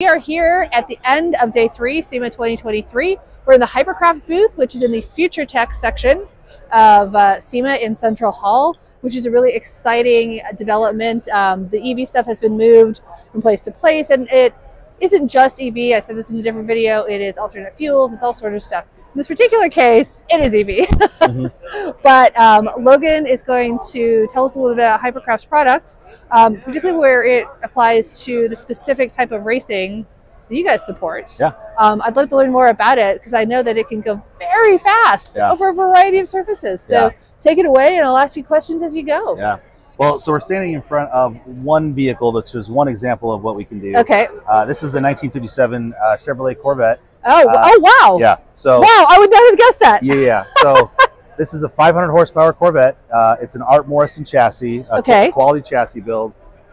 We are here at the end of day three, SEMA 2023. We're in the Hypercraft booth, which is in the Future Tech section of uh, SEMA in Central Hall, which is a really exciting development. Um, the EV stuff has been moved from place to place, and it isn't just EV. I said this in a different video. It is alternate fuels. It's all sort of stuff. In this particular case, it is EV. mm-hmm. But um, Logan is going to tell us a little bit about Hypercraft's product, um, particularly where it applies to the specific type of racing that you guys support. Yeah. Um, I'd love to learn more about it because I know that it can go very fast Yeah. over a variety of surfaces. So Yeah. take it away, and I'll ask you questions as you go. Yeah. Well, so we're standing in front of one vehicle that's just one example of what we can do. Okay. Uh, this is a 1957 uh, Chevrolet Corvette. Oh, Uh, oh wow. Yeah. So Wow, I would not have guessed that. yeah, yeah. So this is a 500 horsepower Corvette. Uh, it's an Art Morrison chassis. a Okay. Quality chassis build.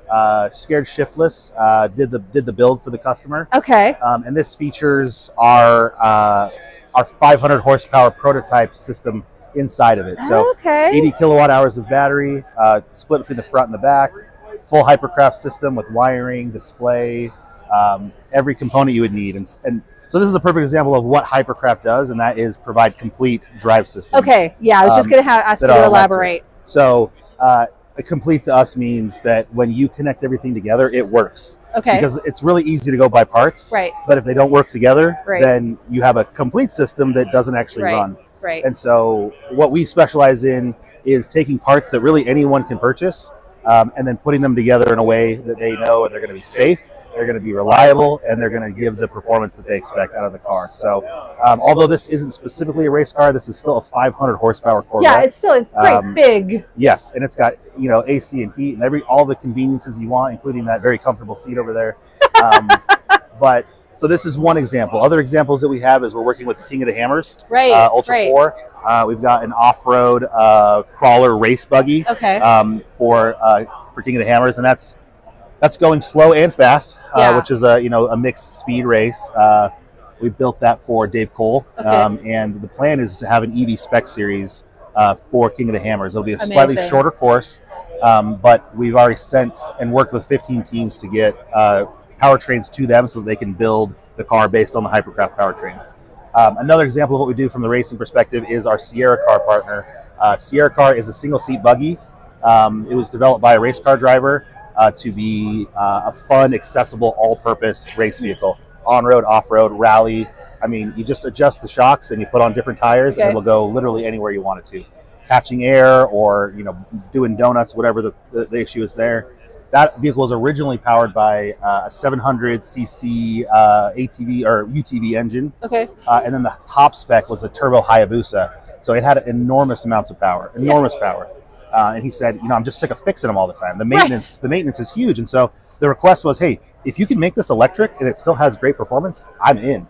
Uh, scared shiftless. Uh, did the did the build for the customer. Okay. Um, and this features our uh, our 500 horsepower prototype system inside of it. So okay. 80 kilowatt hours of battery, uh, split between the front and the back, full hypercraft system with wiring, display, um, every component you would need. And, and so this is a perfect example of what hypercraft does, and that is provide complete drive systems. Okay. Yeah, I was just um, going to ask you to elaborate. So uh, a complete to us means that when you connect everything together, it works. Okay. Because it's really easy to go by parts. right. But if they don't work together, Right. then you have a complete system that doesn't actually Right. run. Right. And so, what we specialize in is taking parts that really anyone can purchase um, and then putting them together in a way that they know they're going to be safe, they're going to be reliable, and they're going to give the performance that they expect out of the car. So, um, although this isn't specifically a race car, this is still a 500 horsepower Corvette. yeah, it's still great, Um, big. yes, and it's got you know AC and heat and every all the conveniences you want, including that very comfortable seat over there. Um, but so this is one example. Other examples that we have is we're working with the King of the Hammers Right. uh, Ultra right. 4. Uh, we've got an off-road uh, crawler race buggy Okay. um, for uh, for King of the Hammers, and that's that's going slow and fast, Yeah. uh, which is a you know a mixed speed race. Uh, we built that for Dave Cole, Okay. um, and the plan is to have an EV spec series uh, for King of the Hammers. It'll be a slightly shorter course, um, but we've already sent and worked with 15 teams to get uh, powertrains to them so that they can build the car based on the Hypercraft powertrain. Um, another example of what we do from the racing perspective is our Sierra Car partner. Uh, Sierra Car is a single seat buggy. Um, it was developed by a race car driver uh, to be uh, a fun, accessible, all purpose race vehicle. On road, off road, rally. I mean, you just adjust the shocks and you put on different tires, Okay. and it'll go literally anywhere you want it to. Catching air or you know doing donuts, whatever the, the, the issue is there. That vehicle was originally powered by uh, a 700cc uh, ATV or UTV engine, okay. uh, and then the top spec was a turbo Hayabusa. So it had enormous amounts of power, enormous power. Uh, and he said, you know, I'm just sick of fixing them all the time. The maintenance, the maintenance is huge. And so the request was, hey, if you can make this electric and it still has great performance, I'm in.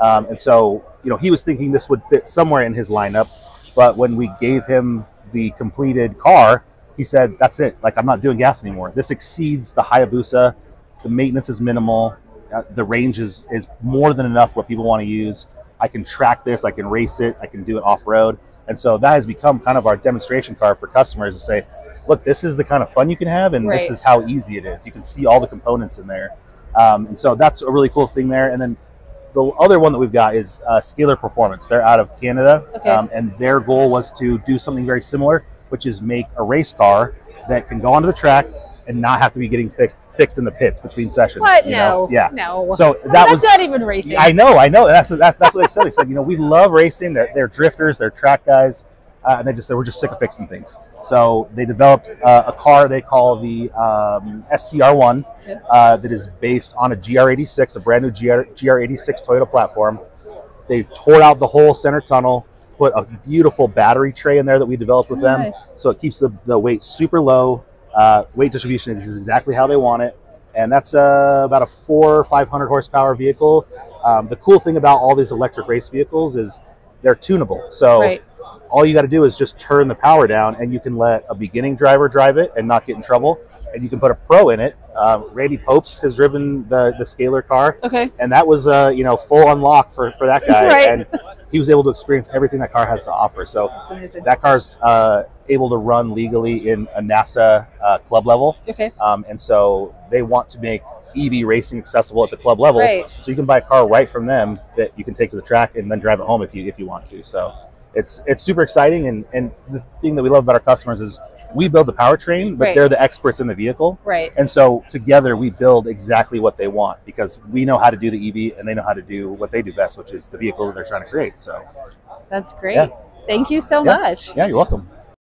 Um, and so, you know, he was thinking this would fit somewhere in his lineup. But when we gave him the completed car, he said, that's it. Like, I'm not doing gas anymore. This exceeds the Hayabusa. The maintenance is minimal. Uh, the range is, is more than enough what people want to use. I can track this, I can race it, I can do it off road. And so that has become kind of our demonstration car for customers to say, look, this is the kind of fun you can have, and Right. this is how easy it is. You can see all the components in there. Um, and so that's a really cool thing there. And then the other one that we've got is uh, Scalar Performance. They're out of Canada, Okay. um, and their goal was to do something very similar, which is make a race car that can go onto the track and not have to be getting fixed fixed in the pits between sessions. What? you know? No. Yeah. No. So that that's was not even racing. I know, I know. That's that's that's what they said. They said, you know, we love racing. They're, they're drifters, they're track guys, uh, and they just said we're just sick of fixing things. So they developed uh, a car they call the um, SCR1 Okay. uh, that is based on a GR86, a brand new GR, GR86 Toyota platform. They tore out the whole center tunnel, put a beautiful battery tray in there that we developed with them, Nice. so it keeps the, the weight super low. Uh, weight distribution is exactly how they want it, and that's uh, about a four or five hundred horsepower vehicle. Um, the cool thing about all these electric race vehicles is they're tunable. So Right. all you got to do is just turn the power down, and you can let a beginning driver drive it and not get in trouble. And you can put a pro in it. Um, Randy Pobst has driven the the Scalar car, Okay. and that was uh, you know full unlock for, for that guy. Right. And he was able to experience everything that car has to offer. So that car's uh, able to run legally in a NASA uh, club level. okay. Um, and so they want to make EV racing accessible at the club level. Right. So you can buy a car right from them that you can take to the track and then drive it home if you if you want to. So it's it's super exciting. And, and the thing that we love about our customers is we build the powertrain, but Right. they're the experts in the vehicle. Right. And so together we build exactly what they want because we know how to do the EV and they know how to do what they do best, which is the vehicle that they're trying to create. So That's great. Yeah. Thank you so Yeah. much. yeah, you're welcome.